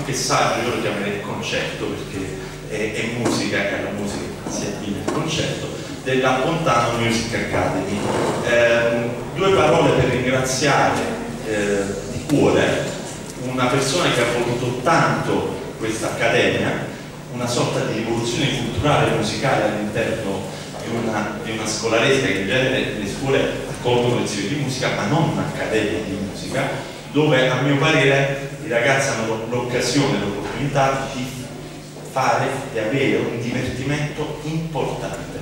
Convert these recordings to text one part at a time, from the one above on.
ma più che saggio io lo chiamerei concetto perché è, è musica e la musica si abbina il concetto della Pontano Music Academy. Eh, due parole per ringraziare eh, di cuore una persona che ha voluto tanto questa accademia, una sorta di rivoluzione culturale e musicale all'interno di una, di una scolaresca che in genere le scuole accolgono lezioni di musica, ma non un'accademia di musica, dove a mio parere ragazzi hanno l'occasione, l'opportunità di fare e avere un divertimento importante,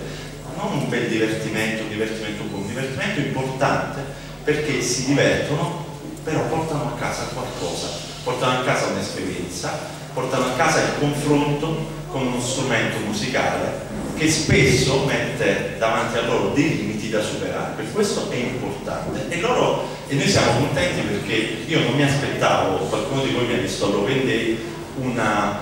non un bel divertimento, un divertimento buono, un divertimento importante perché si divertono però portano a casa qualcosa, portano a casa un'esperienza, portano a casa il confronto con uno strumento musicale che spesso mette davanti a loro dei limiti da superare, per questo è importante. E, loro, e noi siamo contenti perché io non mi aspettavo, qualcuno di voi mi ha visto all'Open Day, una,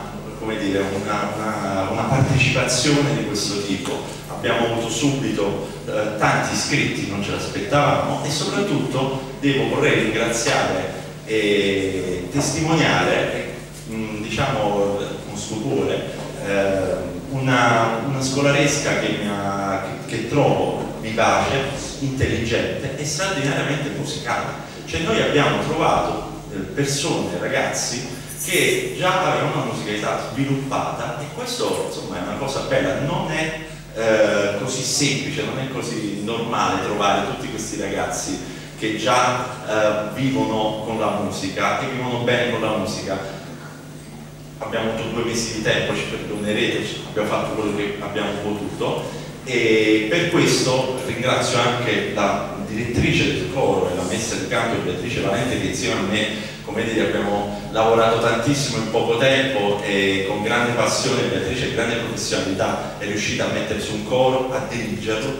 dire, una, una, una partecipazione di questo tipo. Abbiamo avuto subito eh, tanti iscritti, non ce l'aspettavamo e soprattutto devo, vorrei ringraziare e testimoniare, diciamo con stupore, eh, scolaresca che, ha, che, che trovo vivace, intelligente e straordinariamente musicale. Cioè noi abbiamo trovato eh, persone, ragazzi, che già avevano una musicalità sviluppata e questo insomma è una cosa bella, non è eh, così semplice, non è così normale trovare tutti questi ragazzi che già eh, vivono con la musica, che vivono bene con la musica. Abbiamo avuto due mesi di tempo, ci perdonerete, abbiamo fatto quello che abbiamo potuto e per questo ringrazio anche la direttrice del coro e la messa di canto Beatrice Valente che insieme a me come dire abbiamo lavorato tantissimo in poco tempo e con grande passione Beatrice e grande professionalità è riuscita a mettere su un coro, a dirigerlo,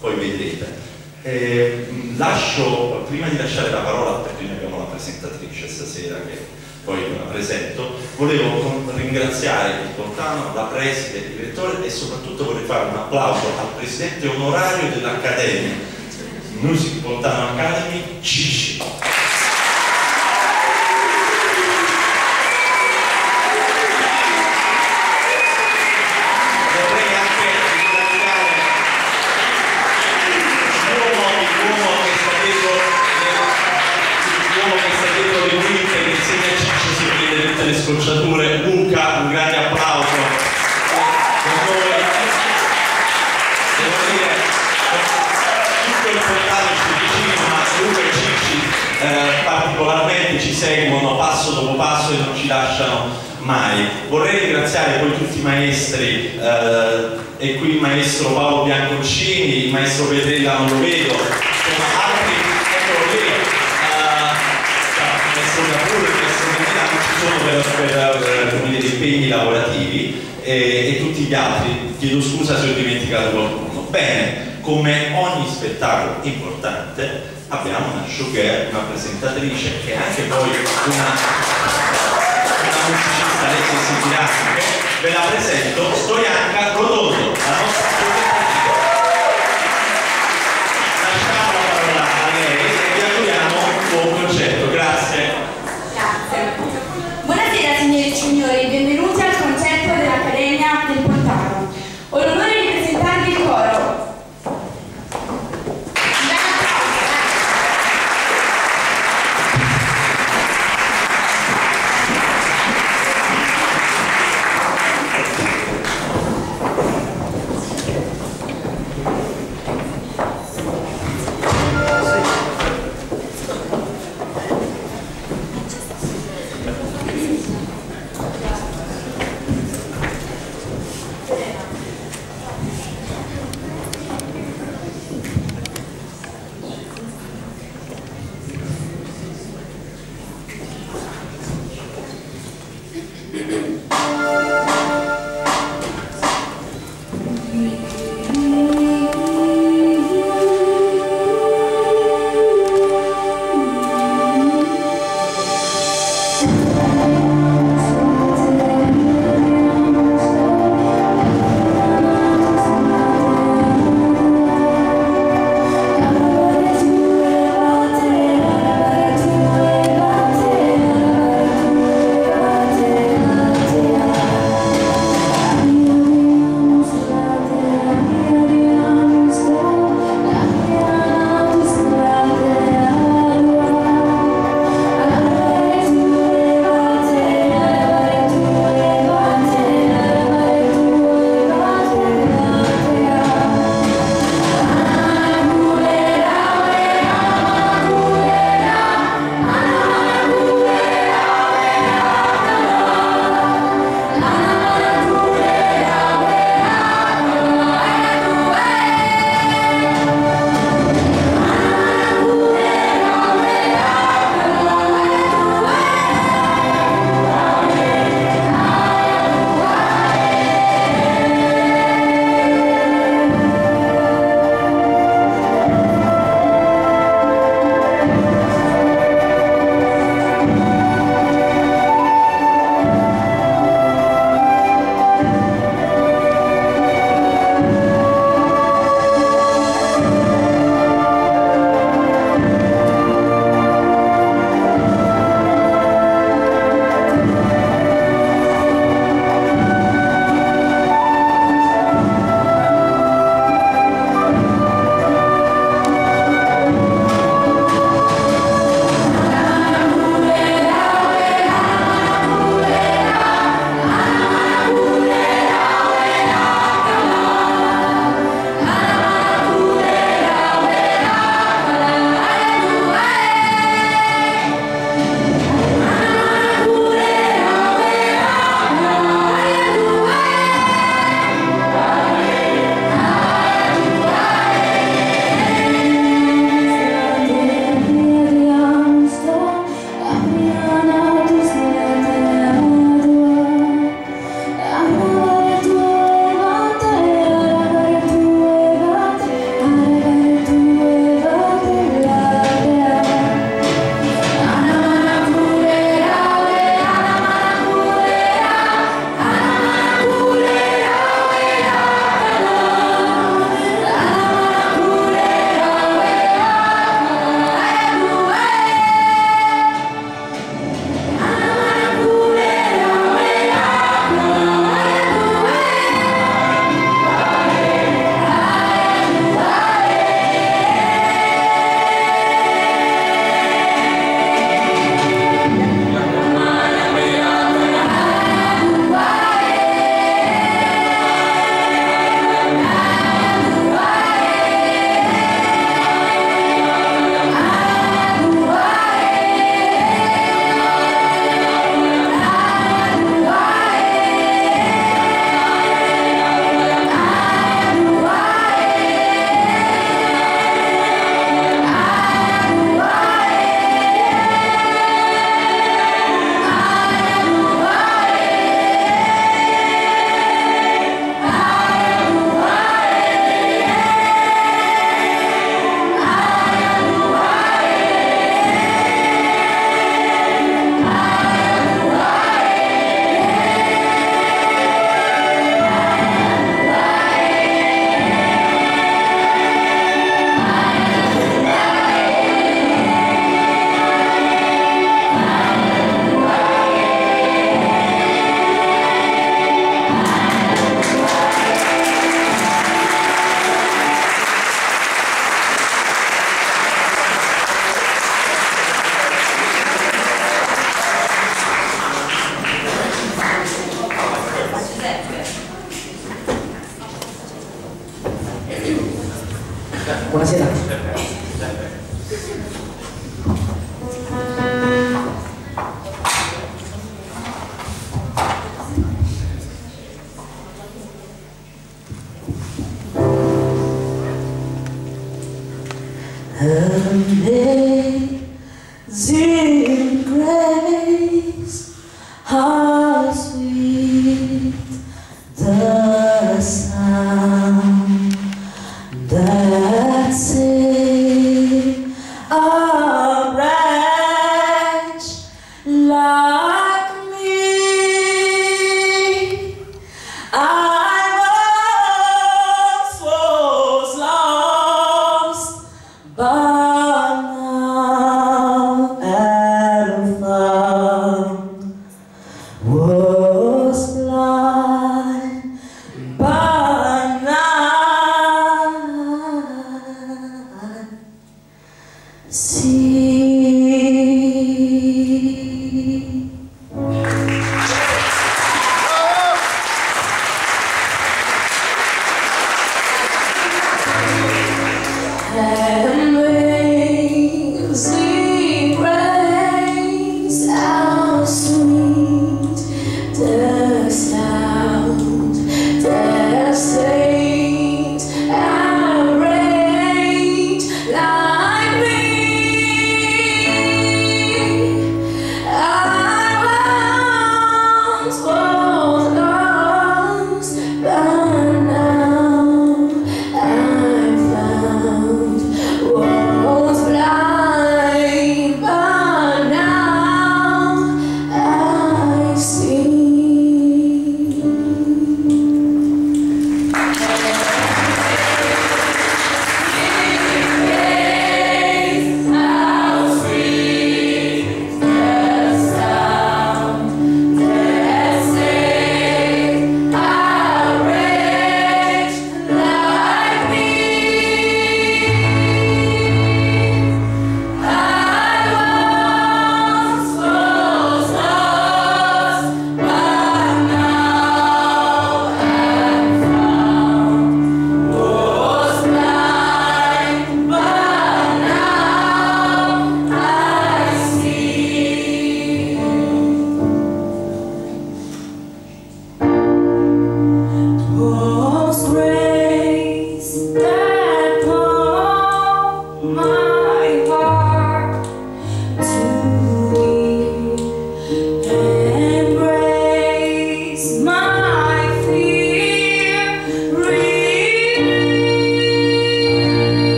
poi vedrete. Eh, lascio, prima di lasciare la parola, perché noi abbiamo la presentatrice stasera che poi la presento, volevo ringraziare il Portano, la preside, il direttore e soprattutto vorrei fare un applauso al presidente onorario dell'Accademia Music Pontano Academy, Cici. Ringraziare poi tutti i maestri, eh, e qui il maestro Paolo Bianconcini, il maestro Pedrella non lo vedo, insomma altri, eccolo lì, eh, il maestro Capurro, il maestro Medina non ci sono per, per, per gli impegni lavorativi e, e tutti gli altri, chiedo scusa se ho dimenticato qualcuno. Bene, come ogni spettacolo importante abbiamo una showgirl, una presentatrice che è anche poi una musicista lei sentirà ve la presento Stoianca Rotondo la nostra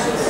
Gracias.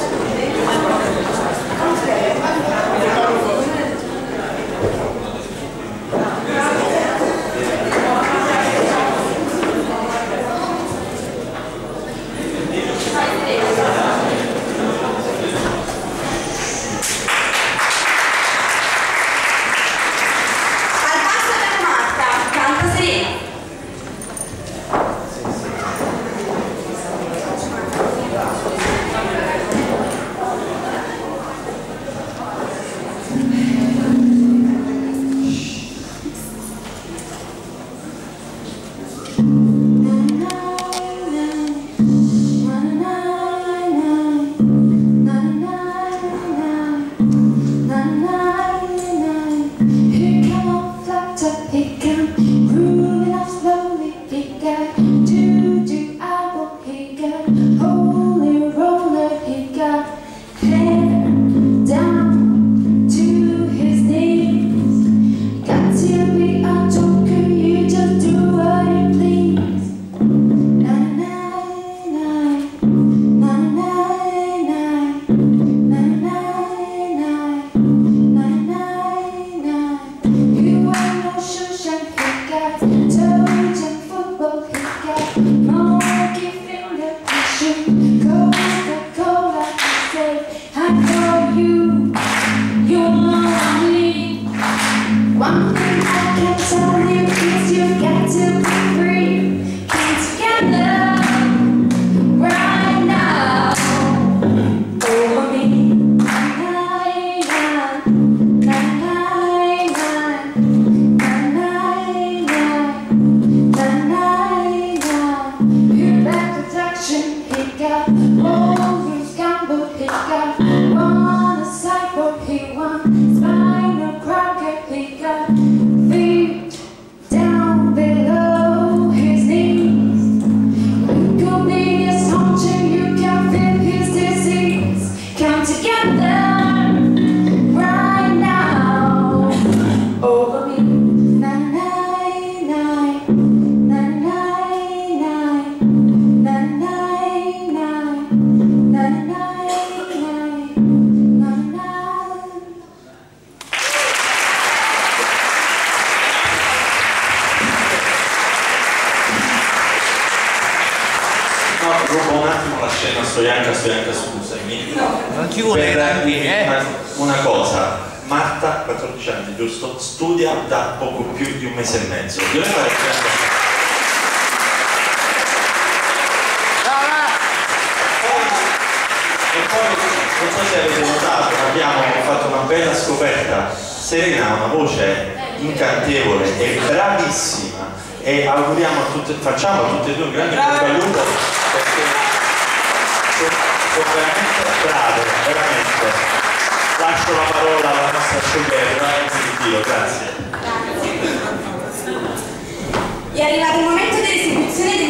Giusto? Studia da poco più di un mese e mezzo. Dove fare Stoianca? E poi, non so se avete notato, ma abbiamo fatto una bella scoperta. Serena ha una voce incantevole e bravissima e auguriamo a tutte, facciamo a tutte e due un grande bocca al lupo perché sono veramente brave, veramente. Lascio la parola alla nostra showgirl, eh, grazie. È arrivato il momento dell'esecuzione del